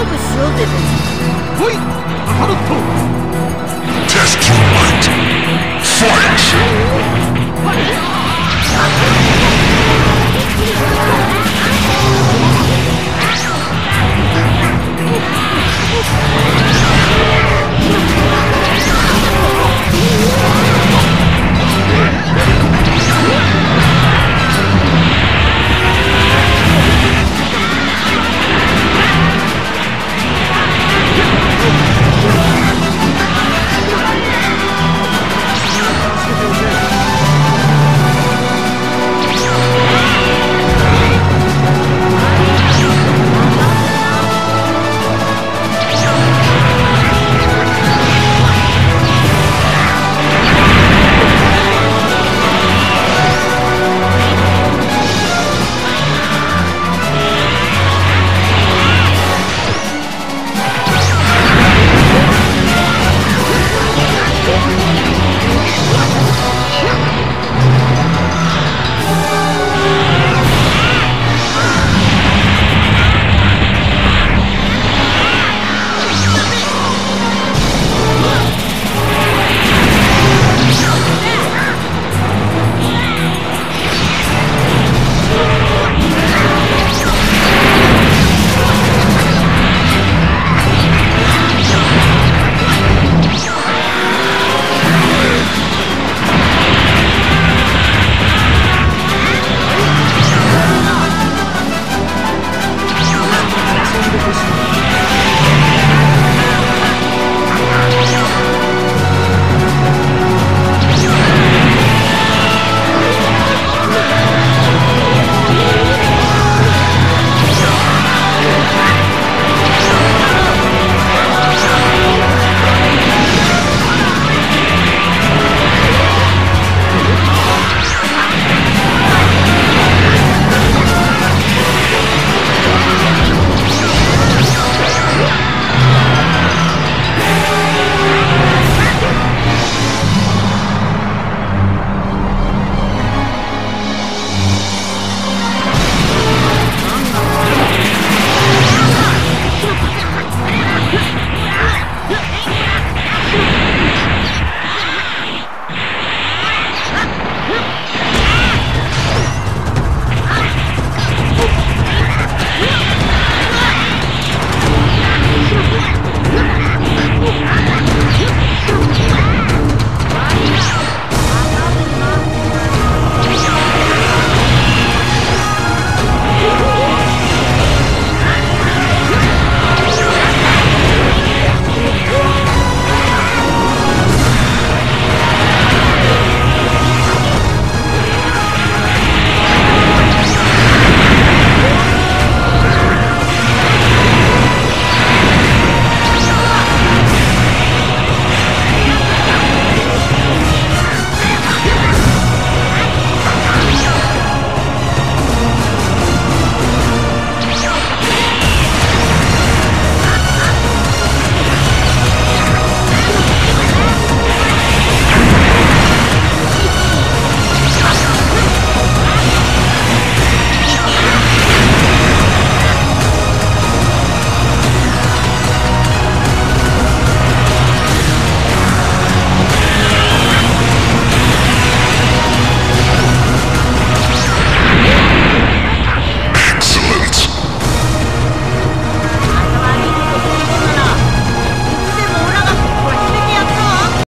Caleb was Test your might! Fight!